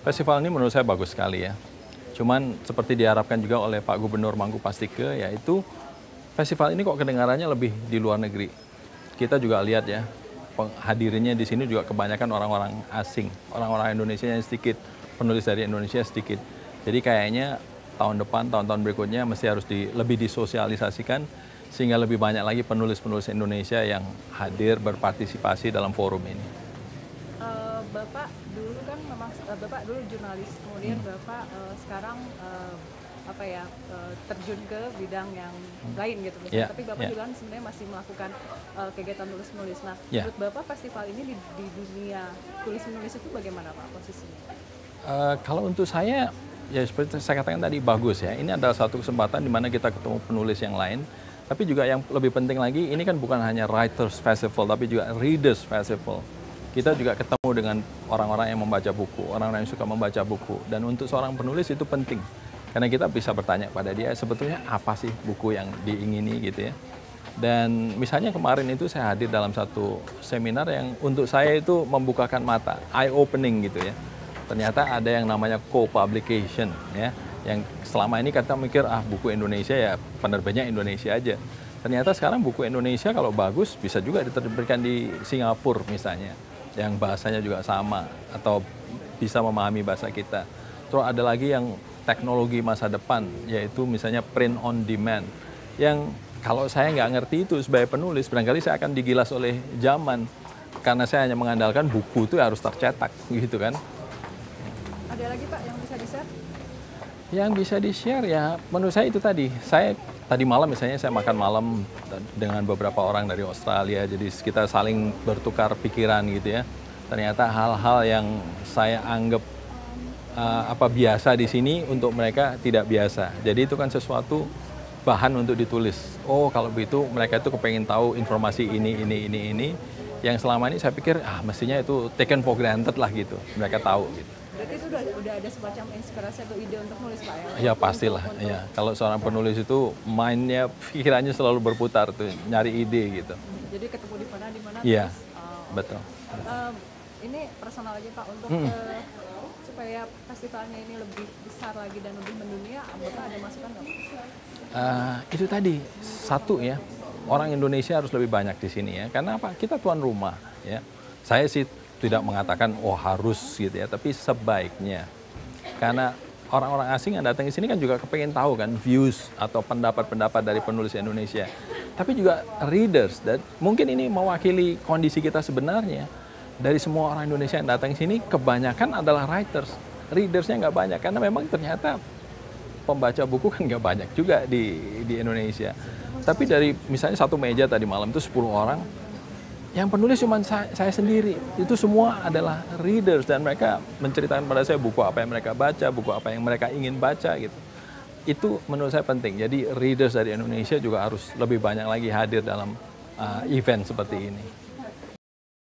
Festival ini menurut saya bagus sekali ya. Cuman seperti diharapkan juga oleh Pak Gubernur Mangku Pastike, yaitu festival ini kok kedengarannya lebih di luar negeri. Kita juga lihat ya, hadirnya di sini juga kebanyakan orang-orang asing, orang-orang Indonesia yang sedikit, penulis dari Indonesia sedikit. Jadi kayaknya tahun depan, tahun-tahun berikutnya mesti harus di, lebih disosialisasikan sehingga lebih banyak lagi penulis-penulis Indonesia yang hadir berpartisipasi dalam forum ini. Bapak dulu kan memang uh, Bapak dulu jurnalis, kemudian hmm. Bapak uh, sekarang uh, apa ya uh, terjun ke bidang yang hmm. lain gitu Yeah, Tapi Bapak yeah. juga kan sebenarnya masih melakukan uh, kegiatan tulis-menulis. Nah, yeah. menurut Bapak festival ini di, di dunia tulis-menulis itu bagaimana Pak posisinya? Uh, kalau untuk saya ya seperti saya katakan tadi bagus ya. Ini adalah satu kesempatan di mana kita ketemu penulis yang lain. Tapi juga yang lebih penting lagi, ini kan bukan hanya Writers Festival, tapi juga Readers Festival kita juga ketemu dengan orang-orang yang membaca buku, orang-orang yang suka membaca buku. Dan untuk seorang penulis itu penting. Karena kita bisa bertanya pada dia, sebetulnya apa sih buku yang diingini gitu ya. Dan misalnya kemarin itu saya hadir dalam satu seminar yang untuk saya itu membukakan mata, eye-opening gitu ya. Ternyata ada yang namanya co-publication ya. Yang selama ini kita mikir, ah buku Indonesia ya penerbitnya Indonesia aja. Ternyata sekarang buku Indonesia kalau bagus bisa juga diterbitkan di Singapura misalnya yang bahasanya juga sama atau bisa memahami bahasa kita. Terus ada lagi yang teknologi masa depan, yaitu misalnya print on demand. Yang kalau saya nggak ngerti itu sebagai penulis, barangkali saya akan digilas oleh zaman. Karena saya hanya mengandalkan buku itu harus tercetak, gitu kan. Ada lagi Pak yang bisa di-share? Yang bisa di-share ya, menurut saya itu tadi. Saya tadi malam misalnya saya makan malam dengan beberapa orang dari Australia, jadi kita saling bertukar pikiran gitu ya. Ternyata hal-hal yang saya anggap uh, apa biasa di sini untuk mereka tidak biasa. Jadi itu kan sesuatu bahan untuk ditulis. Oh kalau begitu mereka itu kepengen tahu informasi ini, ini, ini, ini. Yang selama ini saya pikir ah mestinya itu taken for granted lah gitu. Mereka tahu gitu. Berarti itu udah, udah ada semacam inspirasi atau ide untuk nulis Pak ya? Ya pastilah. Untuk, ya. Kalau seorang penulis itu mainnya pikirannya selalu berputar tuh, nyari ide gitu. Jadi ketemu di mana di mana Iya. Uh, betul. Uh, ini personal aja Pak untuk hmm. uh, supaya festivalnya ini lebih besar lagi dan lebih mendunia, Bapak ada masukan nggak Uh, itu tadi satu ya orang Indonesia harus lebih banyak di sini ya karena apa kita tuan rumah ya saya sih tidak mengatakan oh harus gitu ya, tapi sebaiknya. Karena orang-orang asing yang datang ke sini kan juga kepengen tahu kan views atau pendapat-pendapat dari penulis Indonesia. Tapi juga readers dan mungkin ini mewakili kondisi kita sebenarnya. Dari semua orang Indonesia yang datang ke sini kebanyakan adalah writers. Readersnya nggak banyak karena memang ternyata pembaca buku kan nggak banyak juga di di Indonesia. Tapi dari misalnya satu meja tadi malam itu 10 orang yang penulis cuma saya, sendiri. Itu semua adalah readers dan mereka menceritakan pada saya buku apa yang mereka baca, buku apa yang mereka ingin baca gitu. Itu menurut saya penting. Jadi readers dari Indonesia juga harus lebih banyak lagi hadir dalam uh, event seperti ini.